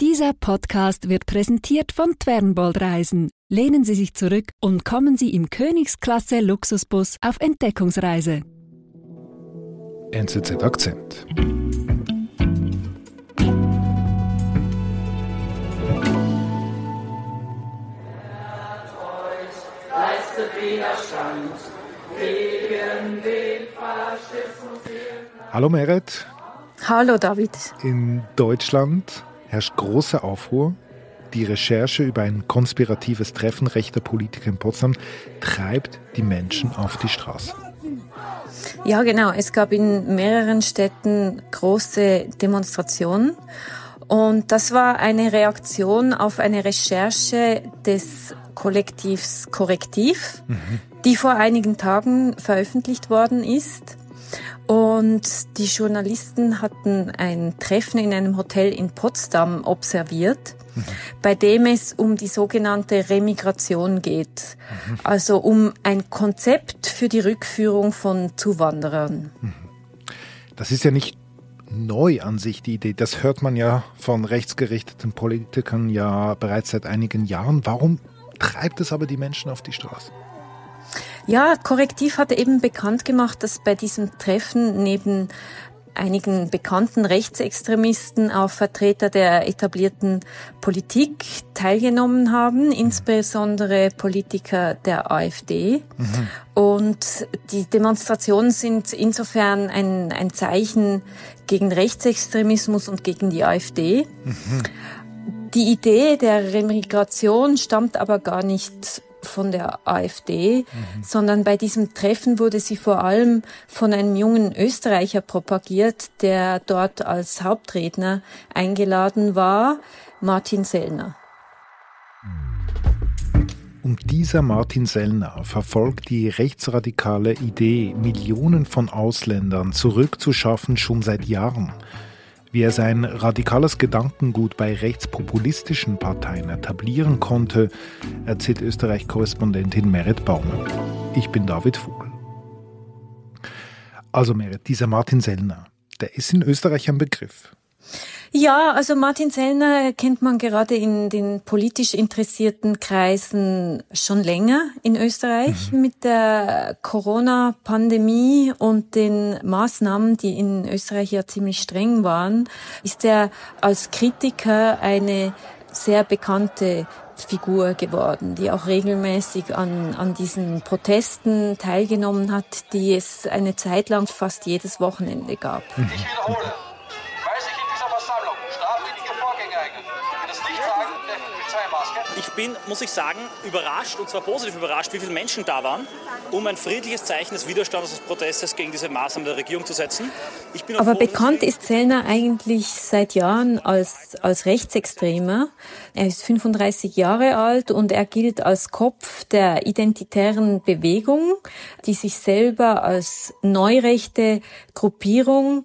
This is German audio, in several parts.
Dieser Podcast wird präsentiert von Twernbold Reisen. Lehnen Sie sich zurück und kommen Sie im Königsklasse Luxusbus auf Entdeckungsreise. NZZ Akzent. Hallo Meret. Hallo David. In Deutschland herrscht große Aufruhr. Die Recherche über ein konspiratives Treffen rechter Politiker in Potsdam treibt die Menschen auf die Straße. Ja, genau. Es gab in mehreren Städten große Demonstrationen. Und das war eine Reaktion auf eine Recherche des Kollektivs Korrektiv, mhm. die vor einigen Tagen veröffentlicht worden ist. Und die Journalisten hatten ein Treffen in einem Hotel in Potsdam observiert, mhm. bei dem es um die sogenannte Remigration geht. Mhm. Also um ein Konzept für die Rückführung von Zuwanderern. Mhm. Das ist ja nicht neu an sich, die Idee. Das hört man ja von rechtsgerichteten Politikern ja bereits seit einigen Jahren. Warum treibt es aber die Menschen auf die Straße? Ja, Korrektiv hat eben bekannt gemacht, dass bei diesem Treffen neben einigen bekannten Rechtsextremisten auch Vertreter der etablierten Politik teilgenommen haben, insbesondere Politiker der AfD. Mhm. Und die Demonstrationen sind insofern ein, ein Zeichen gegen Rechtsextremismus und gegen die AfD. Mhm. Die Idee der Remigration stammt aber gar nicht von der AfD, mhm. sondern bei diesem Treffen wurde sie vor allem von einem jungen Österreicher propagiert, der dort als Hauptredner eingeladen war, Martin Sellner. Und dieser Martin Sellner verfolgt die rechtsradikale Idee, Millionen von Ausländern zurückzuschaffen, schon seit Jahren. Wie er sein radikales Gedankengut bei rechtspopulistischen Parteien etablieren konnte, erzählt Österreich-Korrespondentin Merit Baumer. Ich bin David Vogel. Also Merit, dieser Martin Sellner, der ist in Österreich ein Begriff. Ja, also Martin Sellner kennt man gerade in den politisch interessierten Kreisen schon länger in Österreich. Mhm. Mit der Corona-Pandemie und den Maßnahmen, die in Österreich ja ziemlich streng waren, ist er als Kritiker eine sehr bekannte Figur geworden, die auch regelmäßig an, an diesen Protesten teilgenommen hat, die es eine Zeit lang fast jedes Wochenende gab. Mhm. Ich wiederhole. Bin, muss ich sagen, überrascht, und zwar positiv überrascht, wie viele Menschen da waren, um ein friedliches Zeichen des Widerstands, des Protestes gegen diese Maßnahmen der Regierung zu setzen. Aber froh, bekannt ist Zellner eigentlich seit Jahren als, als Rechtsextremer. Er ist 35 Jahre alt und er gilt als Kopf der identitären Bewegung, die sich selber als neurechte Gruppierung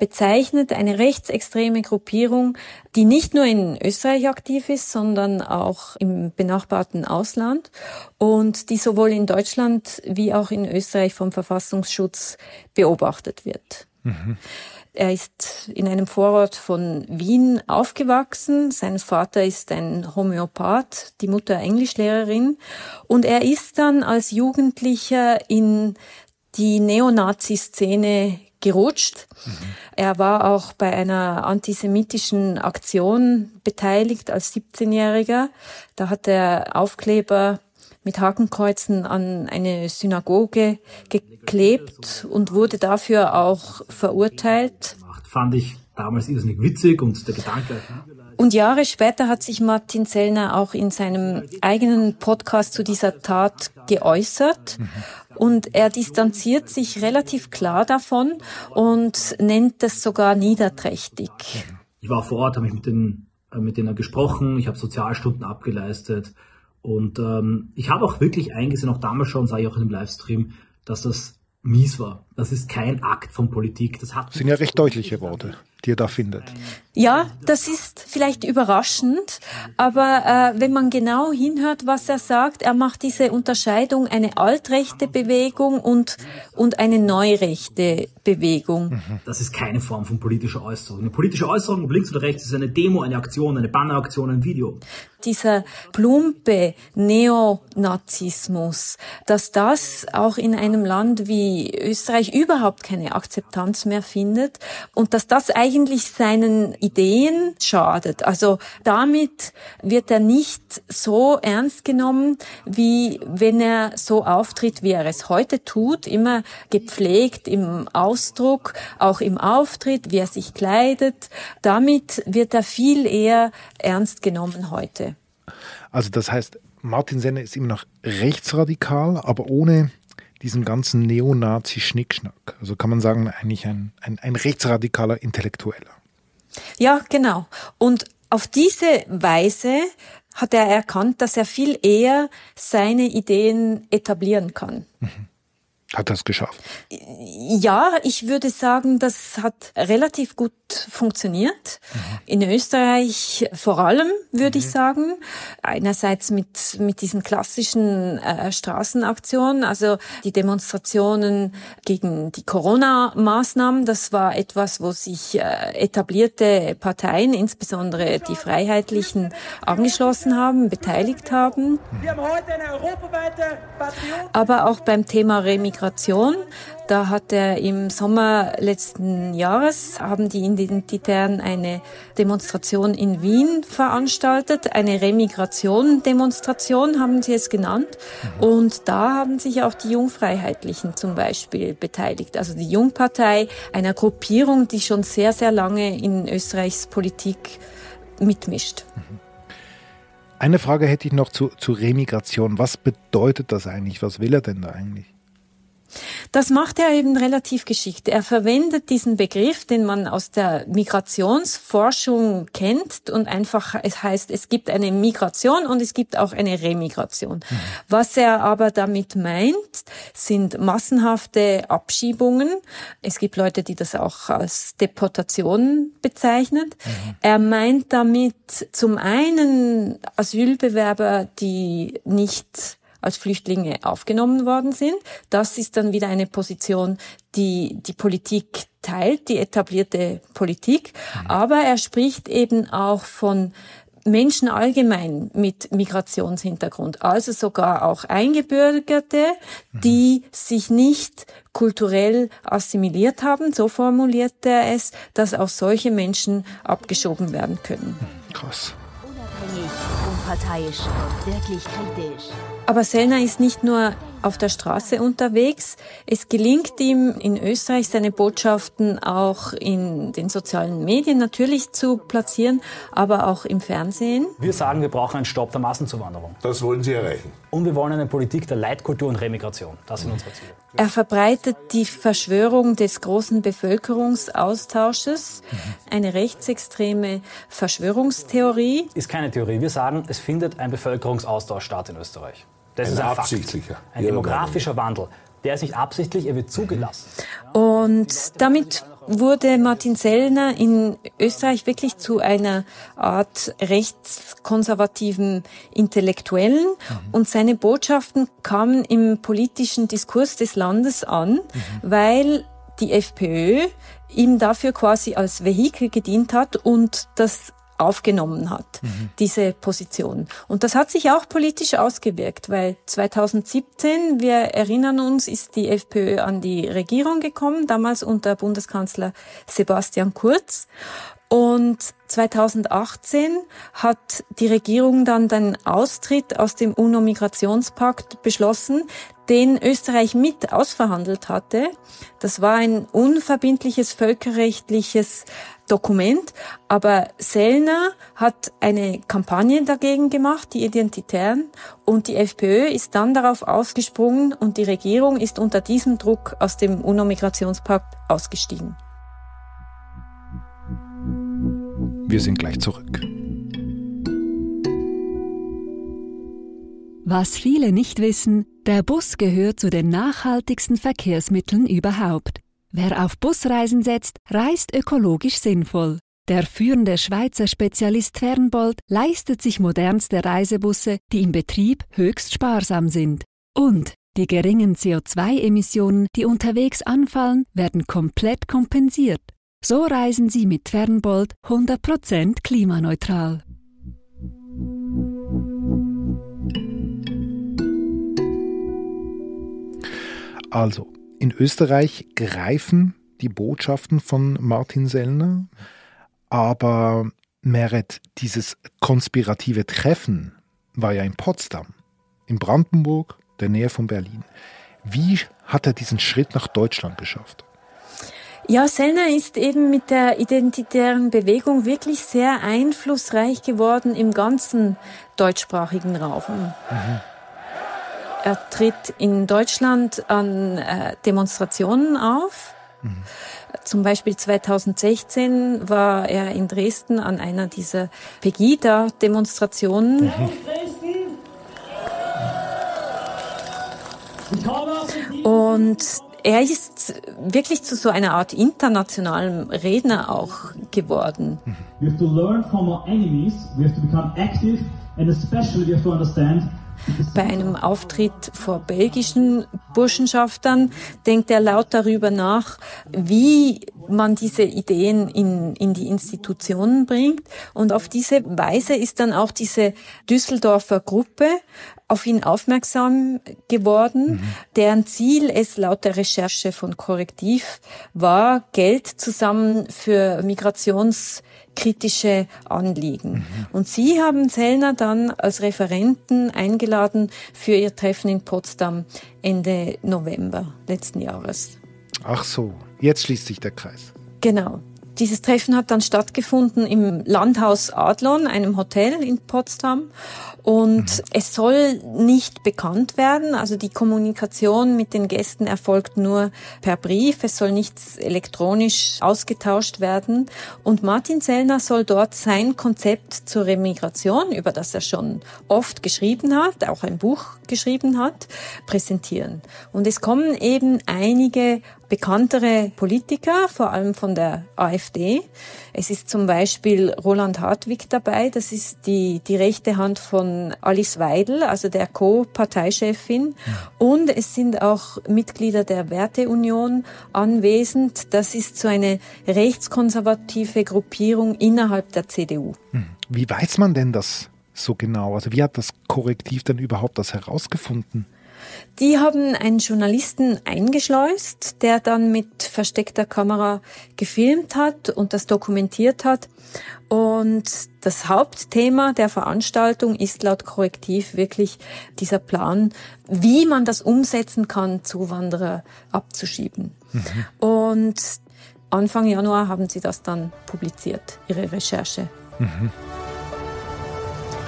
bezeichnet eine rechtsextreme Gruppierung, die nicht nur in Österreich aktiv ist, sondern auch im benachbarten Ausland und die sowohl in Deutschland wie auch in Österreich vom Verfassungsschutz beobachtet wird. Mhm. Er ist in einem Vorort von Wien aufgewachsen. Sein Vater ist ein Homöopath, die Mutter Englischlehrerin. Und er ist dann als Jugendlicher in die Neonazi-Szene gerutscht. Mhm. Er war auch bei einer antisemitischen Aktion beteiligt als 17-Jähriger. Da hat er Aufkleber mit Hakenkreuzen an eine Synagoge geklebt und wurde dafür auch verurteilt. Fand ich damals irrsinnig witzig und der Gedanke. Und Jahre später hat sich Martin Sellner auch in seinem eigenen Podcast zu dieser Tat geäußert. Mhm. Und er distanziert sich relativ klar davon und nennt das sogar niederträchtig. Ich war vor Ort, habe mich mit, den, äh, mit denen gesprochen, ich habe Sozialstunden abgeleistet und ähm, ich habe auch wirklich eingesehen, auch damals schon, sage ich auch in dem Livestream, dass das mies war. Das ist kein Akt von Politik. Das hat sind ja recht deutliche Worte. Die er da findet. Ja, das ist vielleicht überraschend, aber äh, wenn man genau hinhört, was er sagt, er macht diese Unterscheidung eine altrechte Bewegung und, und eine neurechte Bewegung. Das ist keine Form von politischer Äußerung. Eine politische Äußerung, ob links oder rechts, ist eine Demo, eine Aktion, eine Banneraktion, ein Video dieser plumpe Neonazismus, dass das auch in einem Land wie Österreich überhaupt keine Akzeptanz mehr findet und dass das eigentlich seinen Ideen schadet. Also damit wird er nicht so ernst genommen, wie wenn er so auftritt, wie er es heute tut, immer gepflegt im Ausdruck, auch im Auftritt, wie er sich kleidet. Damit wird er viel eher ernst genommen heute. Also das heißt, Martin Senne ist immer noch rechtsradikal, aber ohne diesen ganzen Neonazi-Schnickschnack. Also kann man sagen, eigentlich ein, ein, ein rechtsradikaler Intellektueller. Ja, genau. Und auf diese Weise hat er erkannt, dass er viel eher seine Ideen etablieren kann. Mhm hat das geschafft? Ja, ich würde sagen, das hat relativ gut funktioniert. Mhm. In Österreich vor allem, würde mhm. ich sagen. Einerseits mit, mit diesen klassischen äh, Straßenaktionen, also die Demonstrationen gegen die Corona-Maßnahmen. Das war etwas, wo sich äh, etablierte Parteien, insbesondere die Freiheitlichen, angeschlossen haben, beteiligt haben. Patriot Aber auch beim Thema Remigration Migration. Da hat er im Sommer letzten Jahres, haben die Identitären eine Demonstration in Wien veranstaltet, eine Remigration-Demonstration haben sie es genannt. Mhm. Und da haben sich auch die Jungfreiheitlichen zum Beispiel beteiligt. Also die Jungpartei, einer Gruppierung, die schon sehr, sehr lange in Österreichs Politik mitmischt. Mhm. Eine Frage hätte ich noch zu, zu Remigration. Was bedeutet das eigentlich? Was will er denn da eigentlich? Das macht er eben relativ geschickt. Er verwendet diesen Begriff, den man aus der Migrationsforschung kennt und einfach, es heißt, es gibt eine Migration und es gibt auch eine Remigration. Mhm. Was er aber damit meint, sind massenhafte Abschiebungen. Es gibt Leute, die das auch als Deportation bezeichnen. Mhm. Er meint damit zum einen Asylbewerber, die nicht als Flüchtlinge aufgenommen worden sind. Das ist dann wieder eine Position, die die Politik teilt, die etablierte Politik. Mhm. Aber er spricht eben auch von Menschen allgemein mit Migrationshintergrund, also sogar auch Eingebürgerte, mhm. die sich nicht kulturell assimiliert haben, so formuliert er es, dass auch solche Menschen abgeschoben werden können. Krass. Unabhängig, unparteiisch, wirklich kritisch. Aber Sellner ist nicht nur auf der Straße unterwegs. Es gelingt ihm in Österreich seine Botschaften auch in den sozialen Medien natürlich zu platzieren, aber auch im Fernsehen. Wir sagen, wir brauchen einen Stopp der Massenzuwanderung. Das wollen Sie erreichen. Und wir wollen eine Politik der Leitkultur und Remigration. Das sind unsere Ziele. Er verbreitet die Verschwörung des großen Bevölkerungsaustausches, mhm. eine rechtsextreme Verschwörungstheorie. Ist keine Theorie. Wir sagen, es findet ein Bevölkerungsaustausch statt in Österreich. Das ein ist ein absichtlicher. Fakt. Ein demografischer Wandel. Der ist nicht absichtlich, er wird zugelassen. Und damit wurde Martin Sellner in Österreich wirklich zu einer Art rechtskonservativen Intellektuellen mhm. und seine Botschaften kamen im politischen Diskurs des Landes an, mhm. weil die FPÖ ihm dafür quasi als Vehikel gedient hat und das aufgenommen hat, mhm. diese Position. Und das hat sich auch politisch ausgewirkt, weil 2017, wir erinnern uns, ist die FPÖ an die Regierung gekommen, damals unter Bundeskanzler Sebastian Kurz. Und 2018 hat die Regierung dann den Austritt aus dem UNO-Migrationspakt beschlossen, den Österreich mit ausverhandelt hatte. Das war ein unverbindliches völkerrechtliches Dokument, aber Sellner hat eine Kampagne dagegen gemacht, die Identitären, und die FPÖ ist dann darauf ausgesprungen und die Regierung ist unter diesem Druck aus dem UNO-Migrationspakt ausgestiegen. Wir sind gleich zurück. Was viele nicht wissen, der Bus gehört zu den nachhaltigsten Verkehrsmitteln überhaupt. Wer auf Busreisen setzt, reist ökologisch sinnvoll. Der führende Schweizer Spezialist Fernbold leistet sich modernste Reisebusse, die im Betrieb höchst sparsam sind. Und die geringen CO2-Emissionen, die unterwegs anfallen, werden komplett kompensiert. So reisen Sie mit Fernbold 100% klimaneutral. Also, in Österreich greifen die Botschaften von Martin Sellner, aber Meret, dieses konspirative Treffen war ja in Potsdam, in Brandenburg, der Nähe von Berlin. Wie hat er diesen Schritt nach Deutschland geschafft? Ja, Sellner ist eben mit der identitären Bewegung wirklich sehr einflussreich geworden im ganzen deutschsprachigen Raum. Mhm. Er tritt in Deutschland an äh, Demonstrationen auf. Mhm. Zum Beispiel 2016 war er in Dresden an einer dieser Pegida-Demonstrationen. Mhm. Und er ist wirklich zu so einer Art internationalem Redner auch geworden. We have to learn from our enemies, we have to become active and especially we have to understand bei einem Auftritt vor belgischen Burschenschaftern denkt er laut darüber nach, wie man diese Ideen in, in die Institutionen bringt. Und auf diese Weise ist dann auch diese Düsseldorfer Gruppe auf ihn aufmerksam geworden, mhm. deren Ziel es laut der Recherche von Korrektiv war, Geld zusammen für migrationskritische Anliegen. Mhm. Und Sie haben Zellner dann als Referenten eingeladen für Ihr Treffen in Potsdam Ende November letzten Jahres. Ach so, jetzt schließt sich der Kreis. Genau. Dieses Treffen hat dann stattgefunden im Landhaus Adlon, einem Hotel in Potsdam. Und mhm. es soll nicht bekannt werden. Also die Kommunikation mit den Gästen erfolgt nur per Brief. Es soll nichts elektronisch ausgetauscht werden. Und Martin Sellner soll dort sein Konzept zur Remigration, über das er schon oft geschrieben hat, auch ein Buch geschrieben hat, präsentieren. Und es kommen eben einige bekanntere Politiker, vor allem von der AfD. Es ist zum Beispiel Roland Hartwig dabei, das ist die, die rechte Hand von Alice Weidel, also der Co-Parteichefin. Und es sind auch Mitglieder der Werteunion anwesend. Das ist so eine rechtskonservative Gruppierung innerhalb der CDU. Hm. Wie weiß man denn das so genau? Also wie hat das Korrektiv denn überhaupt das herausgefunden? Die haben einen Journalisten eingeschleust, der dann mit versteckter Kamera gefilmt hat und das dokumentiert hat. Und das Hauptthema der Veranstaltung ist laut Korrektiv wirklich dieser Plan, wie man das umsetzen kann, Zuwanderer abzuschieben. Mhm. Und Anfang Januar haben sie das dann publiziert, ihre Recherche. Mhm.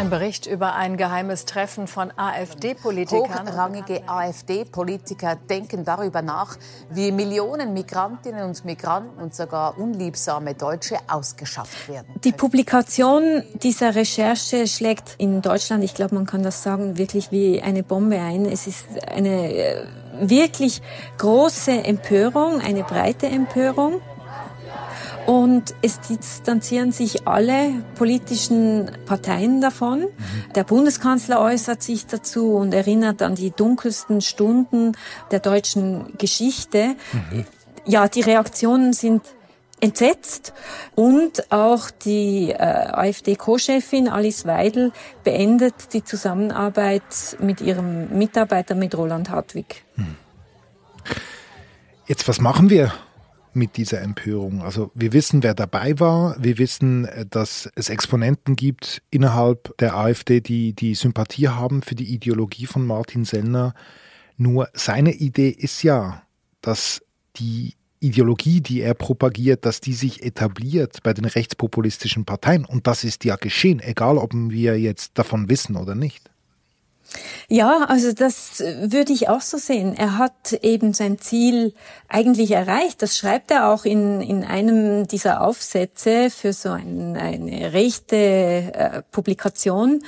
Ein Bericht über ein geheimes Treffen von AfD-Politikern. Hochrangige AfD-Politiker denken darüber nach, wie Millionen Migrantinnen und Migranten und sogar unliebsame Deutsche ausgeschafft werden. Die Publikation dieser Recherche schlägt in Deutschland, ich glaube, man kann das sagen, wirklich wie eine Bombe ein. Es ist eine äh, wirklich große Empörung, eine breite Empörung. Und es distanzieren sich alle politischen Parteien davon. Mhm. Der Bundeskanzler äußert sich dazu und erinnert an die dunkelsten Stunden der deutschen Geschichte. Mhm. Ja, die Reaktionen sind entsetzt und auch die äh, AfD-Co-Chefin Alice Weidel beendet die Zusammenarbeit mit ihrem Mitarbeiter mit Roland Hartwig. Hm. Jetzt, was machen wir mit dieser Empörung. Also wir wissen, wer dabei war. Wir wissen, äh, dass es Exponenten gibt innerhalb der AfD, die die Sympathie haben für die Ideologie von Martin Sellner. Nur seine Idee ist ja, dass die Ideologie, die er propagiert, dass die sich etabliert bei den rechtspopulistischen Parteien. Und das ist ja geschehen, egal ob wir jetzt davon wissen oder nicht. Ja, also das würde ich auch so sehen. Er hat eben sein Ziel eigentlich erreicht. Das schreibt er auch in, in einem dieser Aufsätze für so ein, eine rechte äh, Publikation.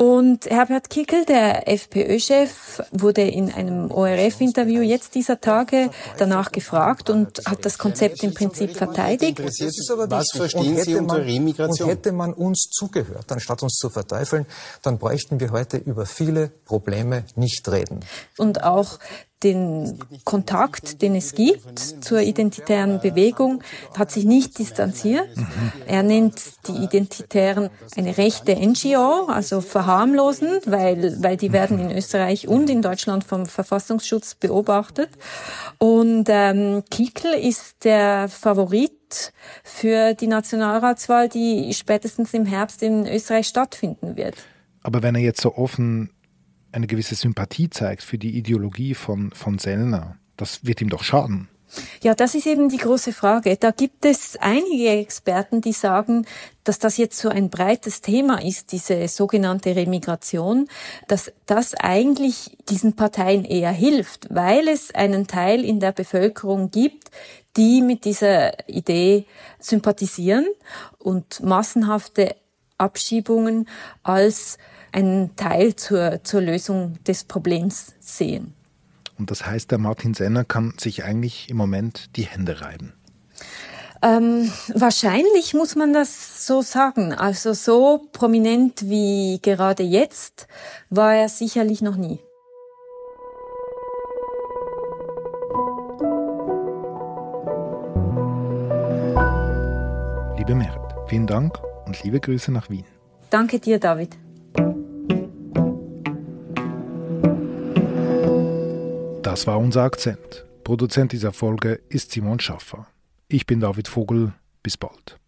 Und Herbert Kickel, der FPÖ-Chef, wurde in einem ORF-Interview jetzt dieser Tage danach gefragt und hat das Konzept im Prinzip verteidigt. Was verstehen Sie unter Remigration? Und hätte man uns zugehört, anstatt uns zu verteufeln, dann bräuchten wir heute über viele Probleme nicht reden. Und auch den Kontakt, den es gibt zur identitären Bewegung, hat sich nicht distanziert. Mhm. Er nennt die Identitären eine rechte NGO, also verharmlosend, weil, weil die werden in Österreich und in Deutschland vom Verfassungsschutz beobachtet. Und ähm, Kickel ist der Favorit für die Nationalratswahl, die spätestens im Herbst in Österreich stattfinden wird. Aber wenn er jetzt so offen eine gewisse Sympathie zeigt für die Ideologie von, von Sellner, das wird ihm doch schaden. Ja, das ist eben die große Frage. Da gibt es einige Experten, die sagen, dass das jetzt so ein breites Thema ist, diese sogenannte Remigration, dass das eigentlich diesen Parteien eher hilft, weil es einen Teil in der Bevölkerung gibt, die mit dieser Idee sympathisieren und massenhafte Abschiebungen als einen Teil zur, zur Lösung des Problems sehen. Und das heißt, der Martin Senner kann sich eigentlich im Moment die Hände reiben. Ähm, wahrscheinlich muss man das so sagen. Also so prominent wie gerade jetzt war er sicherlich noch nie. Liebe Merit, vielen Dank und liebe Grüße nach Wien. Danke dir, David. Das war unser Akzent. Produzent dieser Folge ist Simon Schaffer. Ich bin David Vogel. Bis bald.